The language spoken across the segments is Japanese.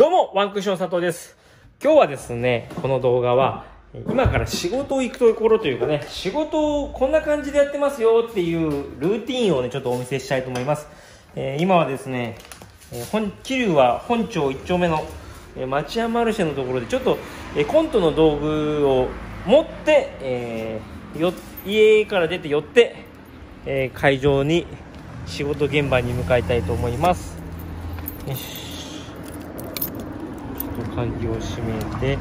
どうも、ワンクッション佐藤です。今日はですね、この動画は、今から仕事を行くところというかね、仕事をこんな感じでやってますよっていうルーティンをね、ちょっとお見せしたいと思います。えー今はですね、え本桐生は本町1丁目の、え町屋マルシェのところで、ちょっと、えコントの道具を持って、えー家から出て寄って、えー会場に仕事現場に向かいたいと思います。よし。鍵を閉めて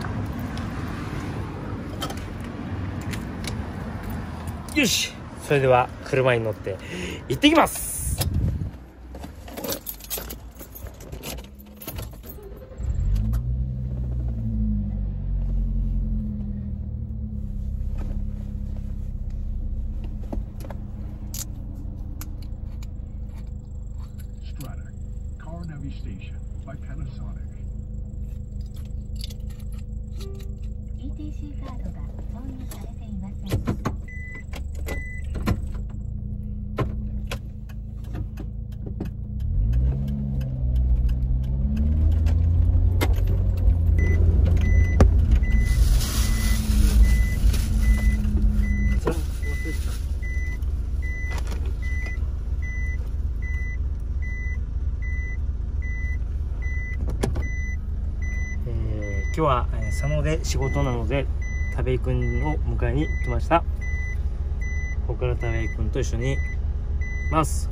よし。それでは車に乗って行ってきます。ストラダカーナビステーションバイパナソニック ETC カードが挿入されていません。えー今日は、え佐野で仕事なので田部井くんを迎えに来ました。ここから田部井くんと一緒にいます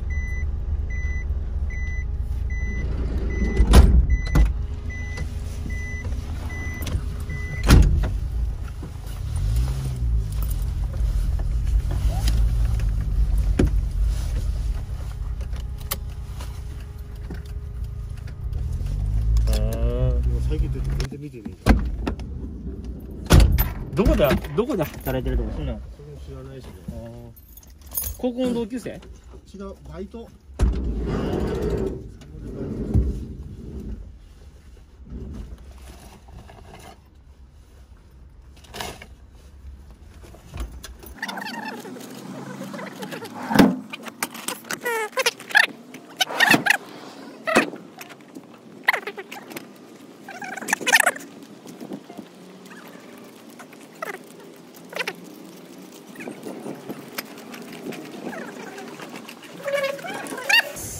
うーんもう最近出て全然見てねえどこでどこで働いてるとかそん。なんそれも知らないしね高校の同級生？違うバイト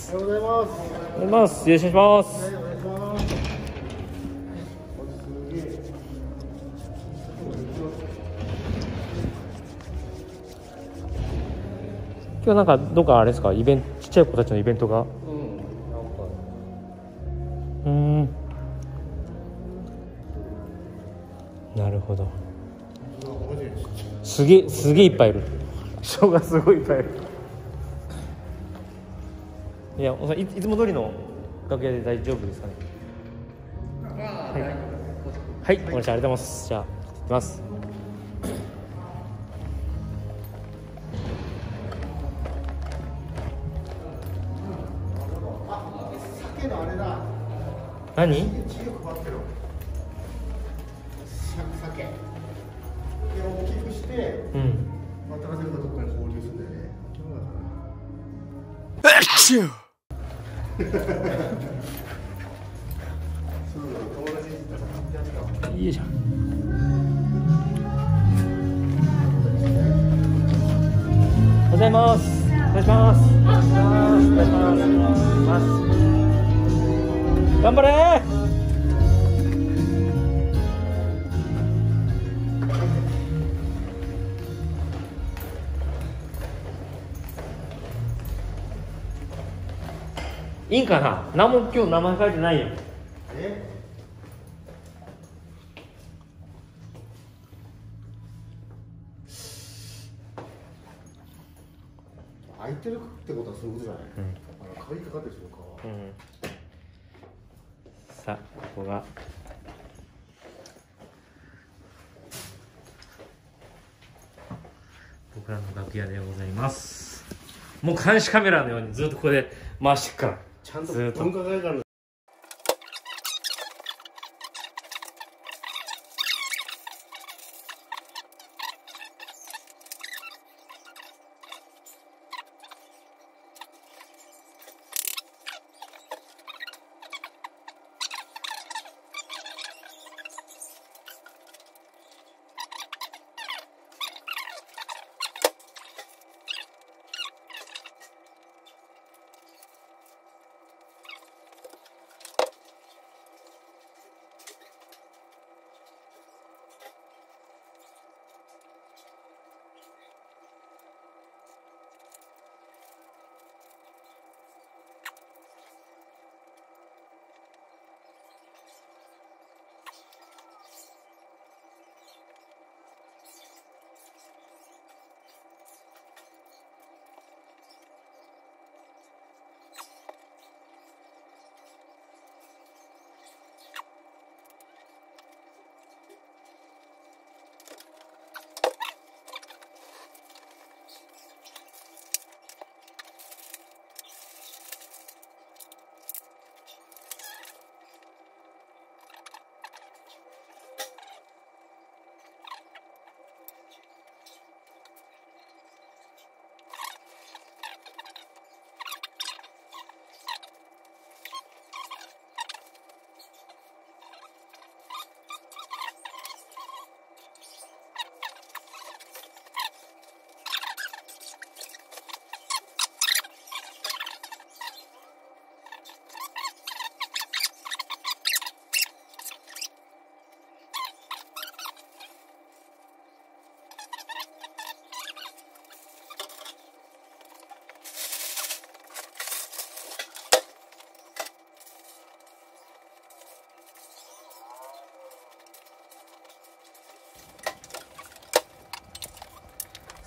ます。おはようございます。よろしくお願いします。はいお願いします今日なんかどっかあれですか？イベントちっちゃい子たちのイベントが？うんなるほど。すげえすげえいっぱいいる。人がすごいいっぱいいるいやいいつも通りの楽屋で大丈夫ですかね？はいはい。わかりましたありがとうございます。じゃあ行きます。酒のあれだ。何？酒で大きくしてうん。またなぜかどっかに放流するんだよね。そうだ友達にいいじゃん。おはようございます。お願いします。お願いしますお願いします。頑張れ。いいんかな？何も今日名前書いてないよえ？空いてるってことはそういうことじゃない、あの鍵かかってるのか、うん。さあここが。僕らの楽屋でございます。もう監視カメラのようにずっとここで回していくからちゃんと文化会館の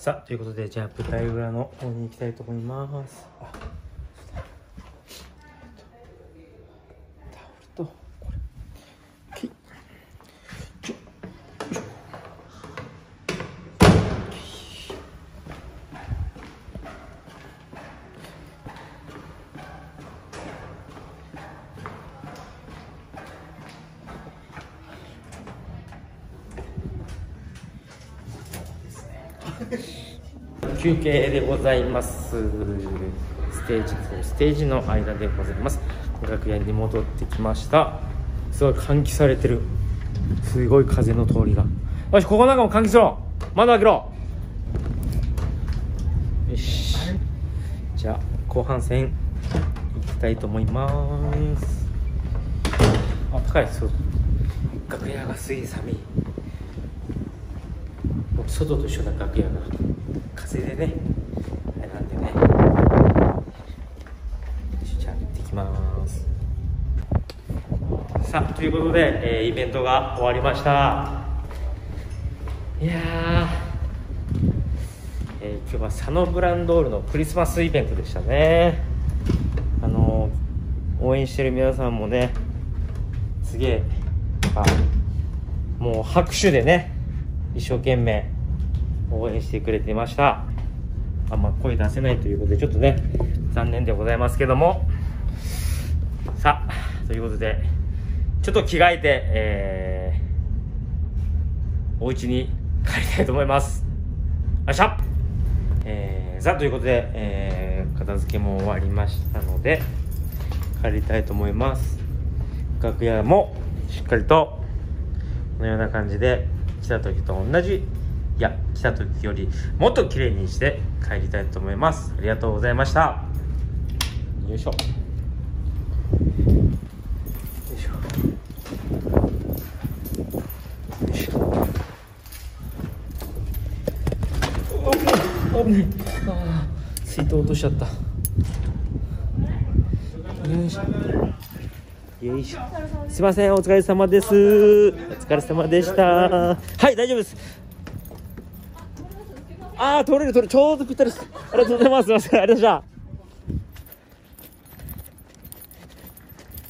さあということでじゃあ舞台裏の方に行きたいと思いますあそうだタオルとこれ OK ちょよいしょ 休憩でございます。ステージとステージの間でございます。楽屋に戻ってきました。すごい換気されてる。すごい風の通りが。よしここなんかも換気しろ。窓開けろ。よし。じゃあ後半戦行きたいと思います。あ高いそう。楽屋がすげえ寒い。外と一緒だ楽屋が風でねあれなんでね。じゃあ行ってきます。さあということで、えーイベントが終わりました。いやー、えー今日は佐野ブランドールのクリスマスイベントでしたね。あのー応援してる皆さんもねすげえもう拍手でね一生懸命応援してくれていました。あんま声出せないということでちょっとね残念でございますけども。さあということでちょっと着替えてえー、お家に帰りたいと思います。よっしゃえー、さあということで、えー、片付けも終わりましたので帰りたいと思います。楽屋もしっかりとこのような感じで来た時と同じや来た時よりもっと綺麗にして帰りたいと思います。ありがとうございました。よいしょ。よいしょ。よいしょ。危ない危ないあー水筒落としちゃった。よいしょ。よいしょ。すいませんお疲れ様です。お疲れ様でした。はい大丈夫ですああ取れる取れる。ちょうどぴったりですありがとうございます。すいません。ありがとうございまし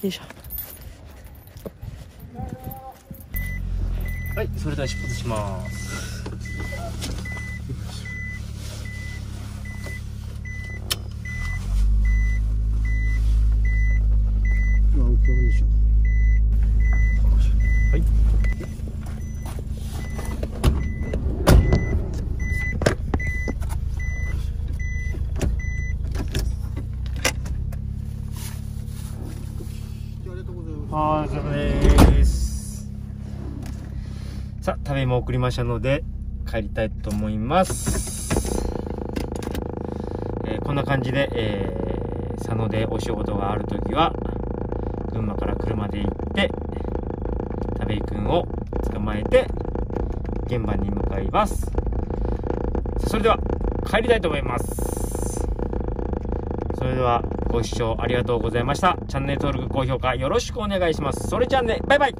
たよいしょ。はいそれでは出発します。はいはい、お疲れ様です。さあ、食べも送りましたので、帰りたいと思います。えーこんな感じで、えー佐野でお仕事があるときは、群馬から車で行って、田部井くんを捕まえて、現場に向かいます。それでは、帰りたいと思います。それでは、ご視聴ありがとうございました。チャンネル登録、高評価よろしくお願いします。それじゃあね、バイバイ